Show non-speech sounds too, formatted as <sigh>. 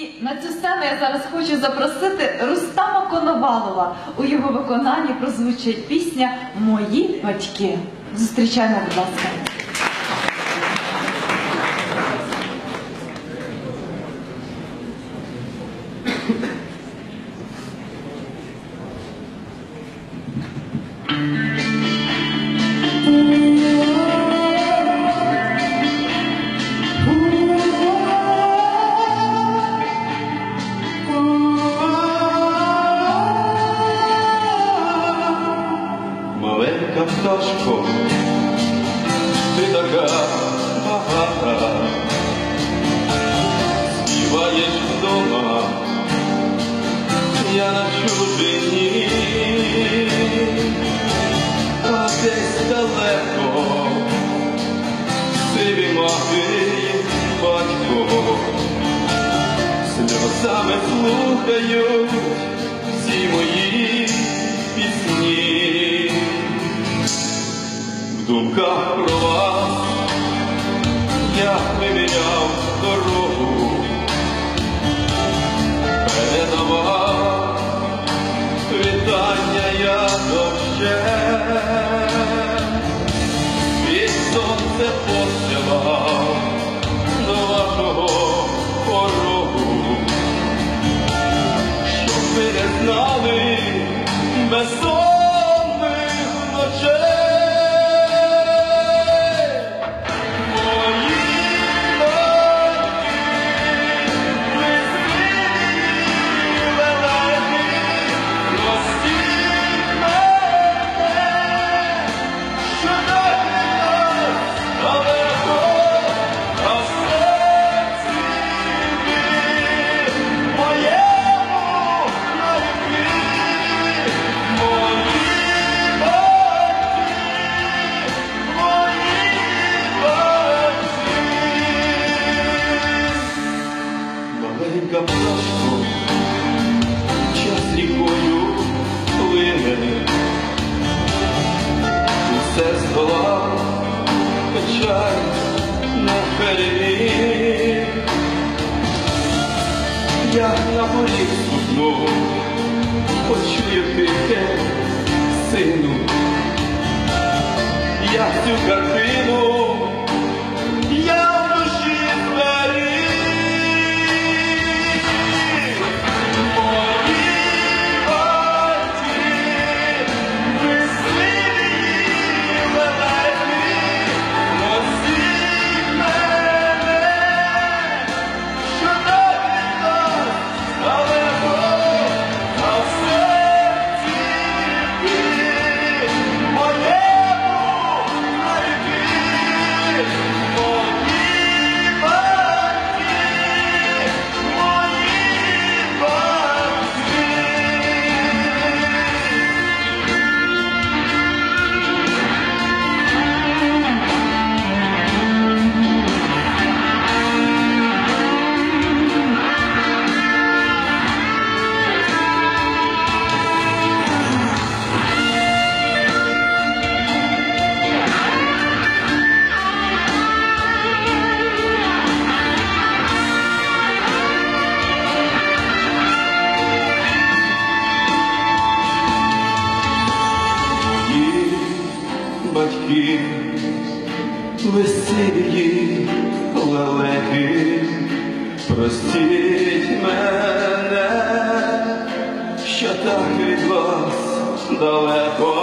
І на цю сцену я зараз хочу запросити Рустама Коновалова. У його виконанні прозвучить пісня Мої батьки. Зустрічаємо, будь ласка. Маленька <clears throat> пташко, ти така багата, співаєш вдома, я на чужині, а десь далеко, сиві мати батько, сльозами слухають всі мої думках про вас. Я виміряв дорогу, передавав вітання я довше, і сонце посилав до вашого порогу, на. Я на поріг знову почую тихе, сину, я цю картину, батьки, весільні лелеки, простіть мене, що так від вас далеко.